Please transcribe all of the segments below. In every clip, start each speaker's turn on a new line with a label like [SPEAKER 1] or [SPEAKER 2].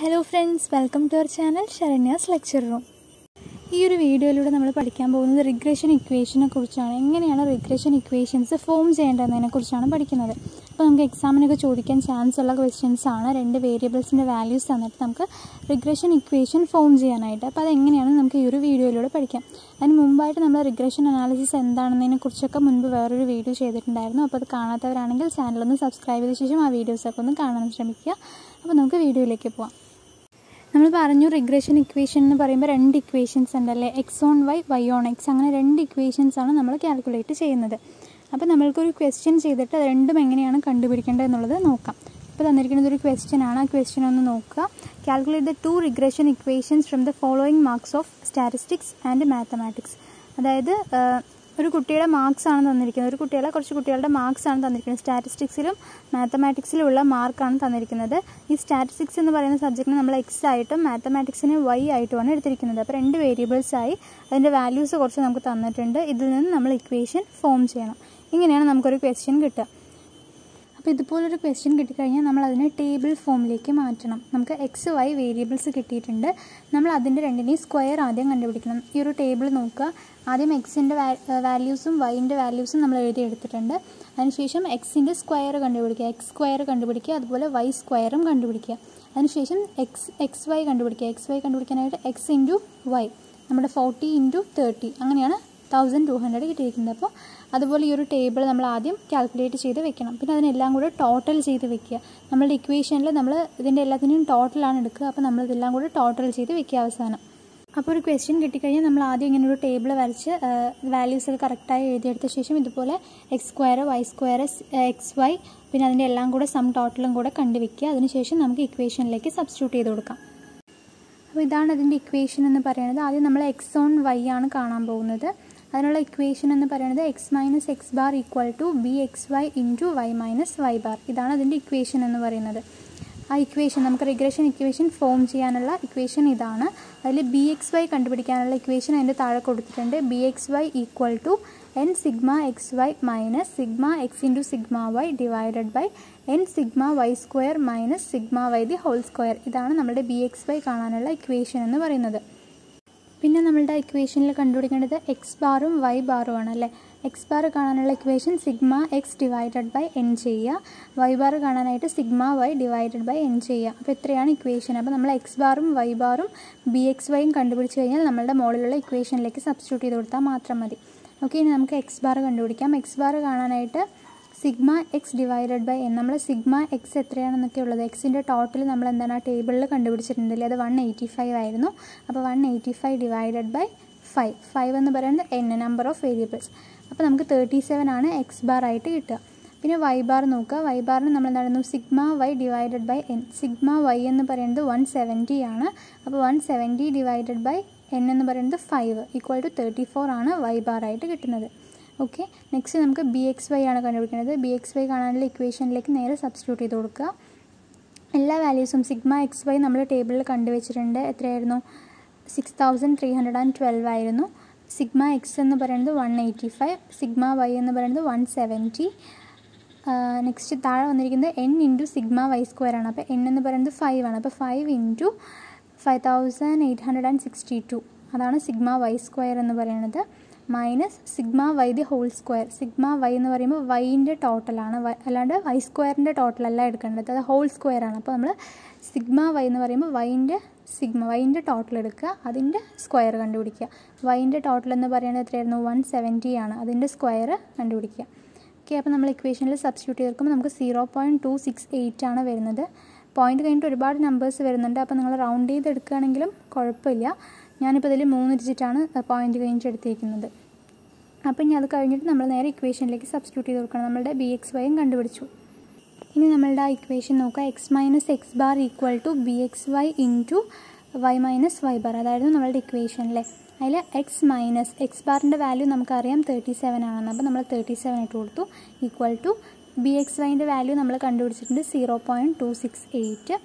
[SPEAKER 1] Hello friends welcome to our channel Saranya's lecture room ഈ ഒരു വീഡിയോയിലൂടെ നമ്മൾ പഠിക്കാൻ പോകുന്നത് റിഗ്രഷൻ ഇക്വേഷനെ കുറിച്ചാണ്. എങ്ങനെയാണ് റിഗ്രഷൻ ഇക്വേഷൻസ് ഫോം ചെയ്യേണ്ടതെന്നതിനെ കുറിച്ചാണ് പഠിക്കുന്നത്. അപ്പോൾ നമുക്ക് എക്സാമിനൊക്കെ ചോദിക്കാൻ ചാൻസ് ഉള്ള ക്വസ്റ്റ്യൻസ് ആണ്. രണ്ട് വേരിയബിൾസിന്റെ വാല്യൂസ് തന്നിട്ട് നമുക്ക് റിഗ്രഷൻ ഇക്വേഷൻ ഫോം ചെയ്യാനായിട്ട്. അപ്പോൾ അതെങ്ങനെയാണ് നമുക്ക് ഈ ഒരു വീഡിയോയിലൂടെ പഠിക്കാം. അതിന് മുമ്പായിട്ട് നമ്മൾ റിഗ്രഷൻ അനാലിസിസ് എന്താണെന്നതിനെ കുറിച്ചൊക്കെ മുൻപ് വേറൊരു വീഡിയോ ചെയ്തിട്ടുണ്ടായിരുന്നു. അപ്പോൾ അത് കാണാത്തവരാണെങ്കിൽ ചാനലൊന്ന് സബ്സ്ക്രൈബ് ചെയ്ത ശേഷം ആ വീഡിയോസൊക്കെ ഒന്ന് കാണാൻ ശ്രമിക്കുക. അപ്പോൾ നമുക്ക് വീഡിയോയിലേക്ക് പോവാം. നമ്മൾ പറഞ്ഞു റിഗ്രഷൻ ഇക്വേഷൻ എന്ന് പറയുമ്പോൾ രണ്ട് ഇക്വേഷൻസ് ഉണ്ട് അല്ലേ X on Y Y on X അങ്ങനെ രണ്ട് ഇക്വേഷൻസ് ആണ് നമ്മൾ കാൽക്കുലേറ്റ് ചെയ്യുന്നത്. അപ്പോൾ നമ്മൾക്കൊരു ക്വസ്റ്റ്യൻ ചെയ്തിട്ട് അത് രണ്ടും എങ്ങനെയാണ് കണ്ടുപിടിക്കേണ്ടത് എന്നുള്ളത് നോക്കാം. ഇപ്പോൾ തന്നിരിക്കുന്നത് ഒരു ക്വസ്റ്റ്യൻ ആണ്. ആ ക്വസ്റ്റ്യൻ ഒന്ന് നോക്കുക. Calculate the two regression equations from the following marks of statistics and mathematics അതായത് ഒരു കുട്ടിയുടെ മാർക്സ് ആണ് തന്നിരിക്കുന്നത്. ഒരു കുട്ടികളെ കുറച്ച് കുട്ടികളുടെ മാർക്സ് ആണ് തന്നിരിക്കുന്നത്. സ്റ്റാറ്റിസ്റ്റിക്സിലും മാത്തമാറ്റിക്സിലും ഉള്ള മാർക്കാണ് തന്നിരിക്കുന്നത്. ഈ സ്റ്റാറ്റിസ്റ്റിക്സ് എന്ന് പറയുന്ന സബ്ജക്റ്റിന് നമ്മൾ എക്സ് ആയിട്ടും മാത്തമാറ്റിക്സിന് വൈ ആയിട്ടുമാണ് എടുത്തിരിക്കുന്നത്. അപ്പോൾ രണ്ട് വേരിയബിൾസായി അതിന്റെ വാല്യൂസ് കുറച്ച് നമുക്ക് തന്നിട്ടുണ്ട്. ഇതിൽ നിന്ന് നമ്മൾ ഇക്വേഷൻ ഫോം ചെയ്യണം. ഇങ്ങനെയാണ് നമുക്കൊരു ക്വസ്റ്റ്യൻ കിട്ടുക. അപ്പോൾ ഇതുപോലൊരു ക്വസ്റ്റ്യൻ കിട്ടിക്കഴിഞ്ഞാൽ നമ്മൾ അതിനെ ടേബിൾ ഫോമിലേക്ക് മാറ്റണം. നമുക്ക് എക്സ് വൈ വേരിയബിൾസ് കിട്ടിയിട്ടുണ്ട്. നമ്മൾ അതിന്റെ രണ്ടിനെയും സ്ക്വയർ ആദ്യം കണ്ടുപിടിക്കണം. ഈ ഒരു ടേബിൾ നോക്കുക. ആദ്യം എക്സിന്റെ വാല്യൂസും വൈന്റെ വാല്യൂസും നമ്മൾ എഴുതി എടുത്തിട്ടുണ്ട്. അതിനുശേഷം എക്സിന്റെ സ്ക്വയർ കണ്ടുപിടിക്കുക. എക്സ് സ്ക്വയർ കണ്ടുപിടിക്കുക. അതുപോലെ വൈ സ്ക്വയറും കണ്ടുപിടിക്കുക. അതിനുശേഷം എക്സ് എക്സ് വൈ കണ്ടുപിടിക്കുക. എക്സ് വൈ കണ്ടുപിടിക്കാനായിട്ട് എക്സ് ഇന്റു വൈ നമ്മുടെ ഫോർട്ടി ഇന്റു തേർട്ടി അങ്ങനെയാണ് തൗസൻഡ് ടു ഹൺഡ്രഡ് കിട്ടിയിരിക്കുന്നത് അപ്പോൾ അതുപോലെ ഈ ഒരു ടേബിൾ നമ്മൾ ആദ്യം കാൽക്കുലേറ്റ് ചെയ്ത് വെക്കണം. പിന്നെ അതിനെല്ലാം കൂടെ ടോട്ടൽ ചെയ്ത് വെക്കുക. നമ്മളുടെ ഇക്വേഷനിൽ നമ്മൾ ഇതിന്റെ എല്ലാത്തിനും ടോട്ടലാണ് എടുക്കുക. അപ്പോൾ നമ്മളിതെല്ലാം കൂടെ ടോട്ടൽ ചെയ്ത് വെക്കുക അവസാനം. അപ്പോൾ ഒരു ക്വസ്റ്റ്യൻ കിട്ടിക്കഴിഞ്ഞാൽ നമ്മൾ ആദ്യം ഇങ്ങനെ ഒരു ടേബിൾ വരച്ച് വാല്യൂസ് കറക്റ്റായി എഴുതിയെടുത്ത ശേഷം ഇതുപോലെ X square Y square X Y പിന്നെ അതിന്റെ എല്ലാം കൂടെ സം ടോട്ടലും കൂടെ കണ്ടുവെക്കുക അതിനുശേഷം നമുക്ക് ഇക്വേഷനിലേക്ക് സബ്സ്റ്റിറ്റ്യൂട്ട് ചെയ്ത് കൊടുക്കാം. അപ്പോൾ ഇതാണ് അതിന്റെ ഇക്വേഷൻ എന്ന് പറയുന്നത്. ആദ്യം നമ്മൾ എക്സ് ഓൺ വൈ ആണ് കാണാൻ പോകുന്നത്. അതിനുള്ള ഇക്വേഷൻ എന്ന് പറയുന്നത് X minus X bar equal to B X Y into Y minus Y bar ഇതാണ് അതിന്റെ ഇക്വേഷൻ എന്ന് പറയുന്നത്. ആ ഇക്വേഷൻ നമുക്ക് റിഗ്രഷൻ ഇക്വേഷൻ ഫോം ചെയ്യാനുള്ള ഇക്വേഷൻ ഇതാണ്. അതിൽ ബി എക്സ് വൈ കണ്ടുപിടിക്കാനുള്ള ഇക്വേഷൻ അതിന്റെ താഴെ കൊടുത്തിട്ടുണ്ട്. B X Y equal to N sigma X Y minus sigma X into sigma Y divided by N sigma Y square minus sigma Y the whole square ഇതാണ് നമ്മുടെ B X Y കാണാനുള്ള equation എന്ന് പറയുന്നത്. പിന്നെ നമ്മളുടെ ഇക്വേഷനിൽ കണ്ടുപിടിക്കേണ്ടത് X ബാറും വൈ ബാറും ആണ് അല്ലേ? എക്സ് ബാർ കാണാനുള്ള equation sigma X divided by N ചെയ്യുക. വൈ ബാർ കാണാനായിട്ട് sigma Y divided by N ചെയ്യുക. അപ്പോൾ ഇത്രയാണ് ഇക്വേഷൻ അപ്പോൾ നമ്മൾ എക്സ് ബാറും വൈ ബാറും ബി എക്സ് വൈയും കണ്ടുപിടിച്ച് കഴിഞ്ഞാൽ നമ്മളുടെ മുകളിലുള്ള ഇക്വേഷനിലേക്ക് സബ്സ്റ്റിറ്റ്യൂട്ട് ചെയ്ത് കൊടുത്താൽ മാത്രം മതി. ഓക്കെ ഇനി നമുക്ക് എക്സ് ബാർ കണ്ടുപിടിക്കാം. എക്സ് ബാർ കാണാനായിട്ട് sigma X divided by N നമ്മൾ സിഗ്മ എക്സ് എത്രയാണെന്നൊക്കെ ഉള്ളത്? എക്സിന്റെ ടോട്ടൽ നമ്മൾ എന്താണ് ആ ടേബിളിൽ കണ്ടുപിടിച്ചിട്ടുണ്ടല്ലേ? അത് വൺ എയ്റ്റി ഫൈവ് ആയിരുന്നു. അപ്പോൾ one eighty five divided by five five എന്ന് പറയുന്നത് എൻ നമ്പർ ഓഫ് വേരിയബിൾസ് അപ്പോൾ നമുക്ക് തേർട്ടി സെവൻ ആണ് എക്സ് ബാർ ആയിട്ട് കിട്ടുക. പിന്നെ വൈ ബാർ നോക്കുക. വൈ ബാറിന് നമ്മൾ എന്തായിരുന്നു? Sigma Y divided by N sigma Y എന്ന് പറയുന്നത് വൺ സെവന്റി ആണ്. അപ്പോൾ one seventy divided by N എന്ന് പറയുന്നത് five equal to thirty four ആണ് വൈ ബാർ ആയിട്ട് കിട്ടുന്നത്. ഓക്കെ നെക്സ്റ്റ് നമുക്ക് ബി എക്സ് വൈ ആണ് കണ്ടുപിടിക്കുന്നത് ബി എക്സ് വൈ കാണാനുള്ള ഇക്വേഷനിലേക്ക് നേരെ സബ്സ്റ്റിറ്റ്യൂട്ട് ചെയ്ത് കൊടുക്കുക. എല്ലാ വാല്യൂസും സിഗ്മ എക്സ് വൈ നമ്മൾ ടേബിളിൽ കണ്ടുവച്ചിട്ടുണ്ട്. എത്രയായിരുന്നു? Six thousand three hundred and twelve ആയിരുന്നു. സിഗ്മ എക്സ് എന്ന് പറയുന്നത് one eighty five sigma Y എന്ന് പറയുന്നത് വൺ സെവന്റി നെക്സ്റ്റ് താഴെ വന്നിരിക്കുന്നത് N into sigma Y square ആണ്. അപ്പോൾ എൻ എന്ന് പറയുന്നത് ഫൈവ് ആണ്. അപ്പോൾ five into five thousand eight hundred and sixty two അതാണ് സിഗ്മ വൈ സ്ക്വയർ എന്ന് പറയുന്നത്. Minus sigma Y the whole square sigma Y എന്ന് പറയുമ്പോൾ വൈന്റെ ടോട്ടലാണ് അല്ലാണ്ട് വൈ സ്ക്വയറിന്റെ ടോട്ടലല്ല എടുക്കേണ്ടത്. അത് ഹോൾ സ്ക്വയർ ആണ്. അപ്പോൾ നമ്മൾ സിഗ്മ വൈ എന്ന് പറയുമ്പോൾ വൈന്റെ സിഗ്മ വൈന്റെ ടോട്ടൽ എടുക്കുക. അതിന്റെ സ്ക്വയർ കണ്ടുപിടിക്കുക. വൈന്റെ ടോട്ടൽ എന്ന് പറയുന്നത് എത്രയായിരുന്നു? വൺ സെവന്റി ആണ്. അതിന്റെ സ്ക്വയർ കണ്ടുപിടിക്കുക. ഓക്കെ അപ്പോൾ നമ്മൾ ഇക്വേഷനിൽ സബ്സ്റ്റിറ്റ്യൂട്ട് ചേർക്കുമ്പോൾ നമുക്ക് zero point two six eight ആണ് വരുന്നത്. പോയിന്റ് കഴിഞ്ഞിട്ട് ഒരുപാട് നമ്പേഴ്സ് വരുന്നുണ്ട്. അപ്പോൾ നിങ്ങൾ റൗണ്ട് ചെയ്ത് എടുക്കുകയാണെങ്കിലും കുഴപ്പമില്ല. ഞാനിപ്പോൾ ഇതിൽ മൂന്ന് ഡിജിറ്റാണ് പോയിന്റ് കഴിഞ്ഞിട്ട് എടുത്തിരിക്കുന്നത്. അപ്പോൾ ഇനി അത് കഴിഞ്ഞിട്ട് നമ്മൾ നേരെ ഇക്വേഷനിലേക്ക് സബ്സ്റ്റിറ്റ്യൂട്ട് ചെയ്ത് കൊടുക്കണം. നമ്മളുടെ ബി എക്സ് വൈയും കണ്ടുപിടിച്ചു. ഇനി നമ്മളുടെ ആ ഇക്വേഷൻ നോക്കുക. X minus X bar equal to B X Y into Y minus Y bar അതായിരുന്നു നമ്മളുടെ ഇക്വേഷനിലെ അതിൽ എക്സ് മൈനസ് എക്സ് ബാറിന്റെ വാല്യൂ നമുക്കറിയാം തേർട്ടി സെവൻ ആണെന്ന്. അപ്പോൾ നമ്മൾ തേർട്ടി സെവൻ ഇട്ട് കൊടുത്തു. ഈക്വൽ ടു ബി എക്സ് വൈന്റെ വാല്യൂ നമ്മൾ കണ്ടുപിടിച്ചിട്ടുണ്ട് zero point two six eight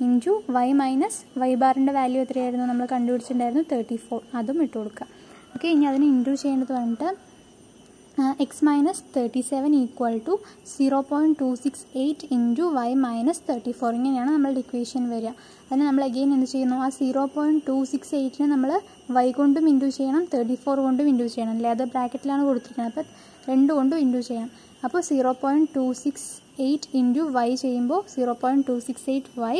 [SPEAKER 1] into Y minus Y ബാറിന്റെ വാല്യൂ എത്രയായിരുന്നു നമ്മൾ കണ്ടുപിടിച്ചിട്ടുണ്ടായിരുന്നു? Thirty four. അതും ഇട്ട് കൊടുക്കുക. ഓക്കെ ഇനി അതിന് ഇന്റു ചെയ്യേണ്ടത് വന്നിട്ട് X minus thirty seven equal to zero point two six eight into Y minus thirty four. ഇങ്ങനെയാണ് നമ്മളുടെ ഇക്വേഷൻ വരിക. അതിന് നമ്മൾ അഗെയിൻ എന്ത് ചെയ്യുന്നു? ആ സീറോ പോയിന്റ് ടു സിക്സ് എയ്റ്റിന് നമ്മൾ വൈ കൊണ്ടും ഇന്റു ചെയ്യണം തേർട്ടി ഫോർ കൊണ്ടും ഇന്റു ചെയ്യണം. അല്ലേ അത് ബ്രാക്കറ്റിലാണ് കൊടുത്തിരിക്കുന്നത്. അപ്പോൾ രണ്ട് കൊണ്ടും ഇന്റു ചെയ്യണം. അപ്പോൾ zero point two six eight into Y ചെയ്യുമ്പോൾ zero point two six eight Y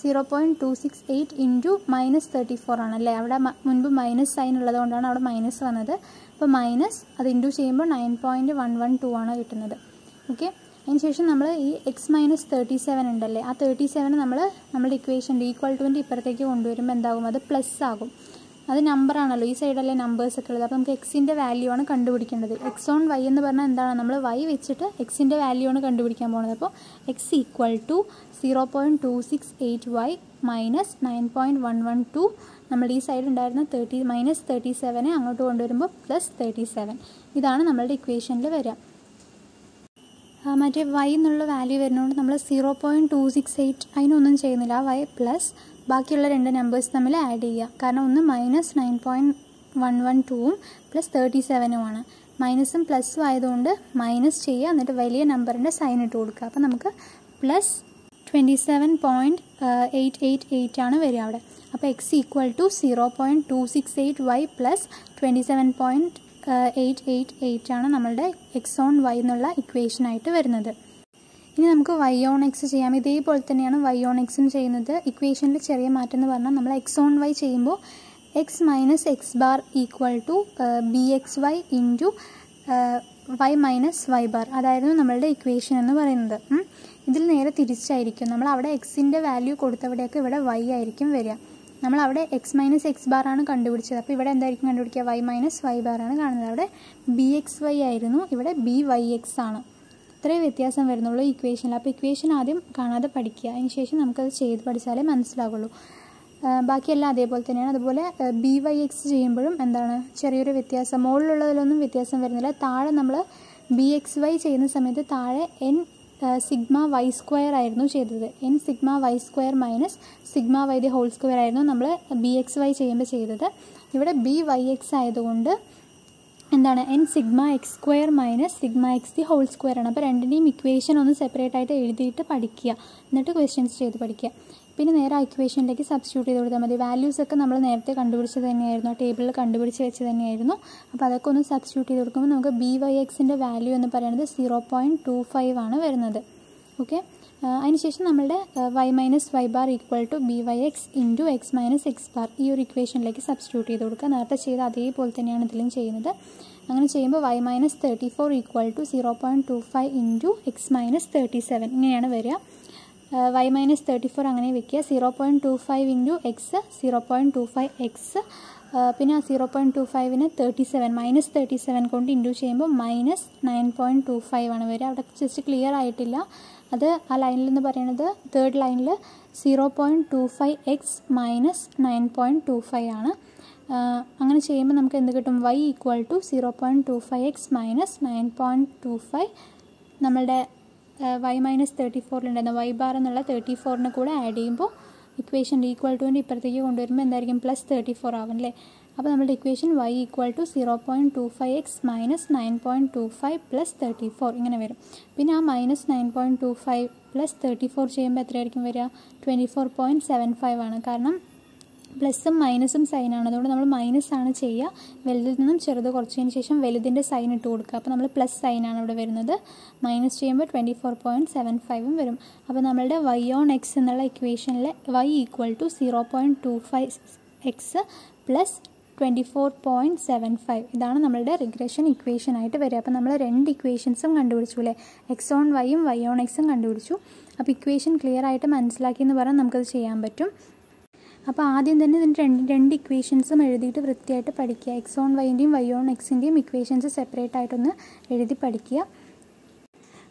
[SPEAKER 1] zero point two six eight into minus thirty four ആണല്ലേ അവിടെ മുൻപ് മൈനസ് സൈൻ ഉള്ളതുകൊണ്ടാണ് അവിടെ മൈനസ് വന്നത്. അപ്പോൾ മൈനസ് അത് ഇന്റു ചെയ്യുമ്പോൾ nine point one one two ആണ് കിട്ടുന്നത്. ഓക്കെ? അതിനുശേഷം നമ്മൾ ഈ എക്സ് മൈനസ് തേർട്ടി സെവൻ ഉണ്ടല്ലേ? ആ തേർട്ടി സെവൻ നമ്മൾ നമ്മുടെ ഇക്വേഷന്റെ ഈക്വൽ ടുവിന്റെ ഇപ്പുറത്തേക്ക് കൊണ്ടുവരുമ്പോൾ എന്താകും? അത് പ്ലസ് ആകും. അത് നമ്പറാണല്ലോ ഈ സൈഡല്ലേ നമ്പേഴ്സ് ഒക്കെ ഉള്ളത്. അപ്പോൾ നമുക്ക് എക്സിന്റെ വാല്യൂ ആണ് കണ്ടുപിടിക്കേണ്ടത്. എക്സ് ഓൺ വൈ എന്ന് പറഞ്ഞാൽ എന്താണ്? നമ്മൾ വൈ വെച്ചിട്ട് എക്സിന്റെ വാല്യൂ ആണ് കണ്ടുപിടിക്കാൻ പോകുന്നത് അപ്പോൾ X equal to zero point two six eight Y minus nine point one one two നമ്മൾ ഈ സൈഡ് ഉണ്ടായിരുന്ന തേർട്ടി മൈനസ് തേർട്ടി സെവനെ അങ്ങോട്ട് കൊണ്ടുവരുമ്പോൾ പ്ലസ് തേർട്ടി സെവൻ ഇതാണ് നമ്മളുടെ ഇക്വേഷനിൽ വരിക. മറ്റേ വൈ എന്നുള്ള വാല്യൂ വരുന്നതുകൊണ്ട് നമ്മൾ zero point two six eight അതിനൊന്നും ചെയ്യുന്നില്ല. വൈ പ്ലസ് ബാക്കിയുള്ള രണ്ട് നമ്പേഴ്സ് തമ്മിൽ ആഡ് ചെയ്യുക. കാരണം ഒന്ന് minus nine point one one ടൂവും പ്ലസ് തേർട്ടി സെവനുമാണ് മൈനസും പ്ലസ്സും ആയതുകൊണ്ട് മൈനസ് ചെയ്യുക. എന്നിട്ട് വലിയ നമ്പറിന്റെ സൈൻ ഇട്ട് കൊടുക്കുക. അപ്പോൾ നമുക്ക് plus twenty seven point eight eight eight ആണ് വരിക അവിടെ. അപ്പോൾ X equal to zero point two six eight Y plus twenty seven point eight eight eight ആണ് നമ്മളുടെ എക്സ് ഓൺ വൈ എന്നുള്ള ഇക്വേഷനായിട്ട് വരുന്നത്. ഇനി നമുക്ക് വൈ ഓൺ എക്സ് ചെയ്യാം. ഇതേപോലെ തന്നെയാണ് വൈ ഓൺ എക്സും ചെയ്യുന്നത്. ഇക്വേഷനിൽ ചെറിയ മാറ്റം എന്ന് പറഞ്ഞാൽ നമ്മൾ എക്സ് ഓൺ വൈ ചെയ്യുമ്പോൾ X minus X bar equal to B X Y into Y minus Y bar അതായിരുന്നു നമ്മളുടെ ഇക്വേഷൻ എന്ന് പറയുന്നത്. ഇതിൽ നേരെ തിരിച്ചായിരിക്കും. നമ്മൾ അവിടെ എക്സിന്റെ വാല്യൂ കൊടുത്തവിടെയൊക്കെ ഇവിടെ വൈ ആയിരിക്കും വരിക. നമ്മൾ അവിടെ എക്സ് മൈനസ് എക്സ് ബാർ ആണ് കണ്ടുപിടിച്ചത്. അപ്പോൾ ഇവിടെ എന്തായിരിക്കും കണ്ടുപിടിക്കുക? വൈ മൈനസ് വൈ ബാർ ആണ് കാണുന്നത്. അവിടെ ബി എക്സ് വൈ ആയിരുന്നു. ഇവിടെ ബി വൈ എക്സ് ആണ്. ഇത്രയും വ്യത്യാസം വരുന്നുള്ളൂ ഇക്വേഷനിൽ അപ്പോൾ ഇക്വേഷൻ ആദ്യം കാണാതെ പഠിക്കുക. അതിനുശേഷം നമുക്കത് ചെയ്ത് പഠിച്ചാലേ മനസ്സിലാവുള്ളൂ. ബാക്കിയെല്ലാം അതേപോലെ തന്നെയാണ്. അതുപോലെ ബി വൈ എക്സ് ചെയ്യുമ്പോഴും എന്താണ്? ചെറിയൊരു വ്യത്യാസം. മുകളിലുള്ളതിലൊന്നും വ്യത്യാസം വരുന്നില്ല. താഴെ നമ്മൾ ബി എക്സ് വൈ ചെയ്യുന്ന സമയത്ത് താഴെ എൻ സിഗ്മ വൈ സ്ക്വയർ ആയിരുന്നു ചെയ്തത്. N sigma Y square minus sigma Y the whole square ആയിരുന്നു നമ്മൾ ബി എക്സ് വൈ ചെയ്യുമ്പോൾ ചെയ്തത്. ഇവിടെ ബി വൈ എക്സ് ആയതുകൊണ്ട് എന്താണ്? N sigma X square minus sigma X the whole square ആണ്. അപ്പോൾ രണ്ടിന്റെയും ഇക്വേഷൻ ഒന്ന് സെപ്പറേറ്റ് ആയിട്ട് എഴുതിയിട്ട് പഠിക്കുക. എന്നിട്ട് ക്വസ്റ്റ്യൻസ് ചെയ്ത് പഠിക്കുക. പിന്നെ നേരെ ആ ഇക്വേഷനിലേക്ക് സബ്സ്റ്റിറ്റ്യൂട്ട് ചെയ്ത് കൊടുത്താൽ മതി. വാല്യൂസ് ഒക്കെ നമ്മൾ നേരത്തെ കണ്ടുപിടിച്ചത് തന്നെയായിരുന്നു. ആ ടേബിളിൽ കണ്ടുപിടിച്ച് വെച്ച് തന്നെയായിരുന്നു. അപ്പോൾ അതൊക്കെ ഒന്ന് സബ്സ്റ്റിറ്റ്യൂട്ട് ചെയ്ത് കൊടുക്കുമ്പോൾ നമുക്ക് ബി വൈ എക്സിന്റെ വാല്യൂ എന്ന് പറയുന്നത് സീറോ പോയിന്റ് ടു ഫൈവ് ആണ് വരുന്നത്. ഓക്കെ അതിനുശേഷം നമ്മളുടെ Y minus Y bar equal to B Y X into X minus X bar ഈ ഒരു ഇക്വേഷനിലേക്ക് സബ്സ്റ്റിറ്റ്യൂട്ട് ചെയ്ത് കൊടുക്കുക. നേരത്തെ ചെയ്ത അതേപോലെ തന്നെയാണ് ഇതിലും ചെയ്യുന്നത്. അങ്ങനെ ചെയ്യുമ്പോൾ Y minus thirty four equal to zero point two five into X minus thirty seven ഇങ്ങനെയാണ് വരിക. വൈ മൈനസ് തേർട്ടി ഫോർ അങ്ങനെ വെക്കുക. Zero point two five into X zero point two five X പിന്നെ ആ zero point two ഫൈവിന് thirty seven minus thirty seven കൊണ്ട് into ചെയ്യുമ്പോൾ minus nine point two five ആണ് വരിക. അവിടെ ജസ്റ്റ് ക്ലിയർ ആയിട്ടില്ല. അത് ആ ലൈനിൽ എന്ന് പറയുന്നത് തേർഡ് ലൈനിൽ zero point two five x minus nine point two five ആണ്. അങ്ങനെ ചെയ്യുമ്പോൾ നമുക്ക് എന്ത് കിട്ടും? Y equal to zero point two five x minus nine point two five നമ്മളുടെ വൈ മൈനസ് തേർട്ടി ഫോറിലുണ്ടായിരുന്ന വൈ ബാർ എന്നുള്ള തേർട്ടി ഫോറിന് കൂടെ ആഡ് ചെയ്യുമ്പോൾ ഇക്വേഷൻ ഈക്വൽ ടുവിന്റെ ഇപ്പുറത്തേക്ക് കൊണ്ടുവരുമ്പോൾ എന്തായിരിക്കും? പ്ലസ് തേർട്ടി ഫോർ ആവും അല്ലേ അപ്പോൾ നമ്മുടെ equation y equal to zero point two five x minus nine point two five plus thirty four ഇങ്ങനെ വരും. പിന്നെ ആ minus nine point two five plus thirty four ചെയ്യുമ്പോൾ എത്രയായിരിക്കും വരിക? Twenty four point seven five ആണ്. കാരണം പ്ലസും മൈനസും സൈനാണ് അതുകൊണ്ട് നമ്മൾ മൈനസ് ആണ് ചെയ്യുക. വലുതിൽ നിന്നും ചെറുത് കുറച്ചതിന് ശേഷം വലുതിന്റെ സൈൻ ഇട്ട് കൊടുക്കുക. അപ്പോൾ നമ്മൾ പ്ലസ് സൈനാണ് ഇവിടെ വരുന്നത്. മൈനസ് ചെയ്യുമ്പോൾ ട്വന്റി ഫോർ പോയിന്റ് സെവൻ ഫൈവും വരും. അപ്പോൾ നമ്മളുടെ വൈ ഓൺ എക്സ് എന്നുള്ള ഇക്വേഷനിൽ y equal to zero point two five x plus twenty four point seven five ഇതാണ് നമ്മളുടെ റിഗ്രഷൻ ഇക്വേഷൻ ആയിട്ട് വരിക. അപ്പോൾ നമ്മൾ രണ്ട് ഇക്വേഷൻസും കണ്ടുപിടിച്ചു അല്ലേ? എക്സ് ഓൺ വൈയും വൈ ഓൺ എക്സും കണ്ടുപിടിച്ചു. അപ്പോൾ ഇക്വേഷൻ ക്ലിയർ ആയിട്ട് മനസ്സിലാക്കി എന്ന് പറഞ്ഞാൽ നമുക്കത് ചെയ്യാൻ പറ്റും. അപ്പോൾ ആദ്യം തന്നെ ഇതിന്റെ രണ്ട് രണ്ട് ഇക്വേഷൻസും എഴുതിയിട്ട് വൃത്തിയായിട്ട് പഠിക്കുക. എക്സ് ഓൺ വൈന്റെയും വൈ ഓൺ എക്സിന്റെയും ഇക്വേഷൻസ് സെപ്പറേറ്റ് ആയിട്ടൊന്ന് എഴുതി പഠിക്കുക.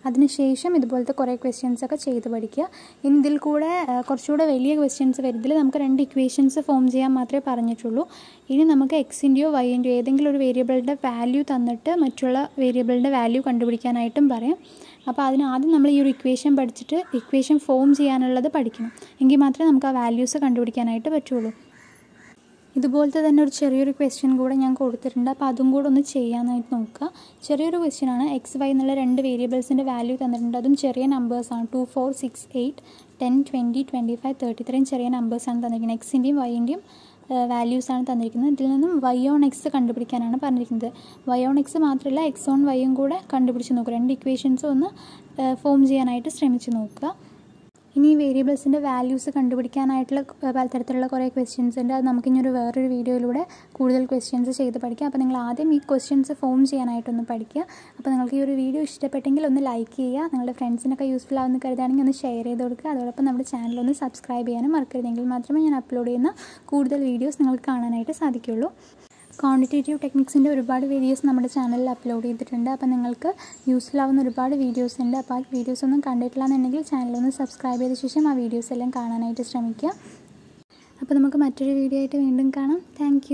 [SPEAKER 1] അതിനുശേഷം ഇതുപോലത്തെ കുറേ ക്വസ്റ്റ്യൻസ് ഒക്കെ ചെയ്ത് പഠിക്കുക. ഇനി ഇതിൽ കൂടെ കുറച്ചുകൂടെ വലിയ ക്വസ്റ്റ്യൻസ് വരുന്നതിൽ നമുക്ക് രണ്ട് ഇക്വേഷൻസ് ഫോം ചെയ്യാൻ മാത്രമേ പറഞ്ഞിട്ടുള്ളൂ. ഇനി നമുക്ക് എക്സിന്റെയോ വൈന്റെയോ ഏതെങ്കിലും ഒരു വേരിയബിളിന്റെ വാല്യൂ തന്നിട്ട് മറ്റുള്ള വേരിയബിളിന്റെ വാല്യൂ കണ്ടുപിടിക്കാനായിട്ടും പറയാം. അപ്പോൾ അതിന് ആദ്യം നമ്മൾ ഈ ഒരു ഇക്വേഷൻ പഠിച്ചിട്ട് ഇക്വേഷൻ ഫോം ചെയ്യാനുള്ളത് പഠിക്കണം. എങ്കിൽ മാത്രമേ നമുക്ക് ആ വാല്യൂസ് കണ്ടുപിടിക്കാനായിട്ട് പറ്റുള്ളൂ. ഇതുപോലത്തെ തന്നെ ഒരു ചെറിയൊരു ക്വസ്റ്റ്യൻ കൂടെ ഞാൻ കൊടുത്തിട്ടുണ്ട്. അപ്പോൾ അതും കൂടെ ഒന്ന് ചെയ്യാനായിട്ട് നോക്കുക. ചെറിയൊരു ക്വസ്റ്റ്യൻ ആണ്. എക്സ് വൈ എന്നുള്ള രണ്ട് വേരിയബിൾസിന്റെ വാല്യൂ തന്നിട്ടുണ്ട്. അതും ചെറിയ നമ്പേഴ്സാണ് two four six eight ten twenty twenty five thirty ഇത്രയും ചെറിയ നമ്പേഴ്സാണ് തന്നിരിക്കുന്നത്. എക്സിന്റെയും വൈന്റെയും വാല്യൂസാണ് തന്നിരിക്കുന്നത്. ഇതിൽ നിന്നും വൈ ഓൺ എക്സ് കണ്ടുപിടിക്കാനാണ് പറഞ്ഞിരിക്കുന്നത്. വൈ ഓൺ എക്സ് മാത്രമല്ല എക്സ് ഓൺ വൈയും കൂടെ കണ്ടുപിടിച്ച് നോക്കുക. രണ്ട് ഇക്വേഷൻസ് ഒന്ന് ഫോം ചെയ്യാനായിട്ട് ശ്രമിച്ച് നോക്കുക. ഇനി ഈ വേരിയബിൾസിന്റെ വാല്യൂസ് കണ്ടുപിടിക്കാനായിട്ടുള്ള പലതരത്തിലുള്ള കുറേ ക്വസ്റ്റ്യൻസ് ഉണ്ട്. അത് നമുക്ക് ഇനി ഒരു വേറൊരു വീഡിയോയിലൂടെ കൂടുതൽ ക്വസ്റ്റ്യൻസ് ചെയ്ത് പഠിക്കാം. അപ്പോൾ നിങ്ങൾ ആദ്യം ഈ ക്വസ്റ്റ്യൻസ് ഫോം ചെയ്യാനായിട്ടൊന്ന് പഠിക്കുക. അപ്പോൾ നിങ്ങൾക്ക് ഈ ഒരു വീഡിയോ ഇഷ്ടപ്പെട്ടെങ്കിൽ ഒന്ന് ലൈക്ക് ചെയ്യുക. നിങ്ങളുടെ ഫ്രണ്ട്സിനൊക്കെ യൂസ്ഫുൾ ആവുന്ന കരുതാണെങ്കിൽ ഒന്ന് ഷെയർ ചെയ്ത് കൊടുക്കുക. അതോടൊപ്പം നമ്മുടെ ചാനൽ ഒന്ന് സബ്സ്ക്രൈബ് ചെയ്യാനും മറക്കരുതെങ്കിൽ മാത്രമേ ഞാൻ അപ്ലോഡ് ചെയ്യുന്ന കൂടുതൽ വീഡിയോസ് നിങ്ങൾക്ക് കാണാനായിട്ട് സാധിക്കുള്ളൂ ക്വാണ്ടിറ്റേറ്റീവ് ടെക്നിക്സിന്റെ ഒരുപാട് വീഡിയോസ് നമ്മുടെ ചാനലിൽ അപ്ലോഡ് ചെയ്തിട്ടുണ്ട്. അപ്പോൾ നിങ്ങൾക്ക് യൂസ്ഫുൾ ആവുന്ന ഒരുപാട് വീഡിയോസ് ഉണ്ട്. അപ്പോൾ ആ വീഡിയോസ് ഒന്നും കണ്ടിട്ടില്ല എന്നുണ്ടെങ്കിൽ ചാനലൊന്ന് സബ്സ്ക്രൈബ് ചെയ്ത ശേഷം ആ വീഡിയോസ് എല്ലാം കാണാനായിട്ട് ശ്രമിക്കുക. അപ്പോൾ നമുക്ക് മറ്റൊരു വീഡിയോ ആയിട്ട് വീണ്ടും കാണാം. താങ്ക്